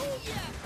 Booyah!